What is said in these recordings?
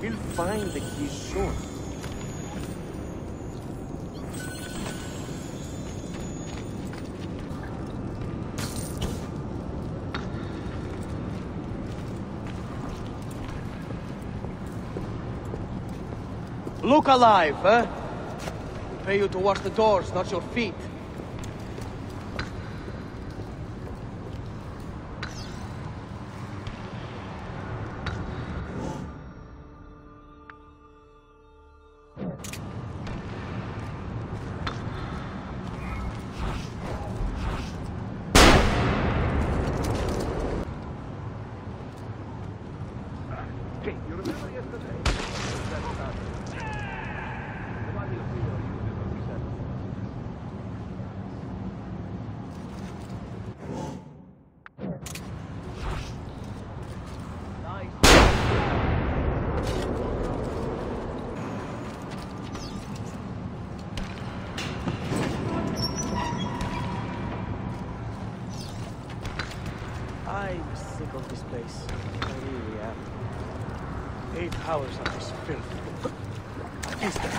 We'll find the key soon. Look alive, huh? We pay you to watch the doors, not your feet. I'm sick of this place. I really am. Eight hours of this filth. Is that?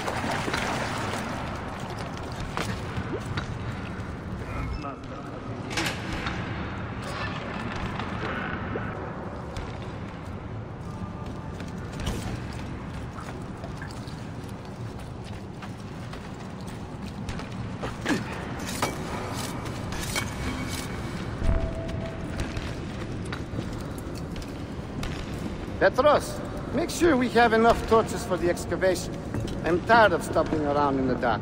Petros, make sure we have enough torches for the excavation. I'm tired of stopping around in the dark.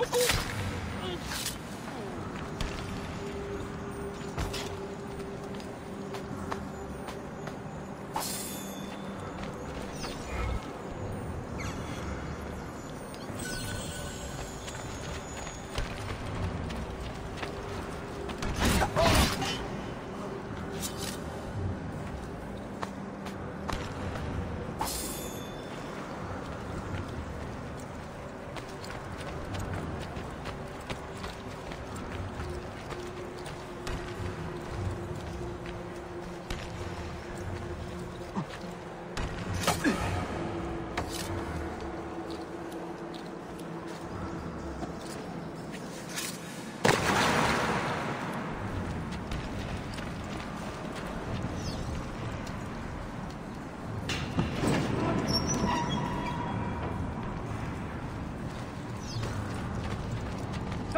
Oh,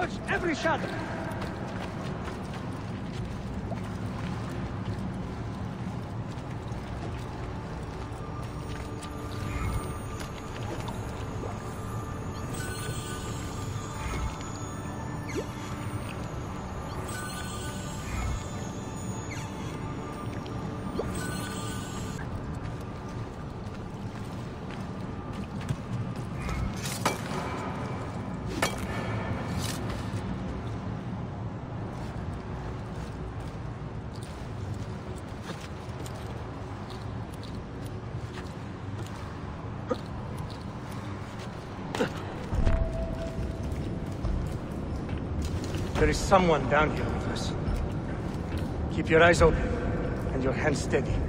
Touch every shadow! Is someone down here with us. Keep your eyes open and your hands steady.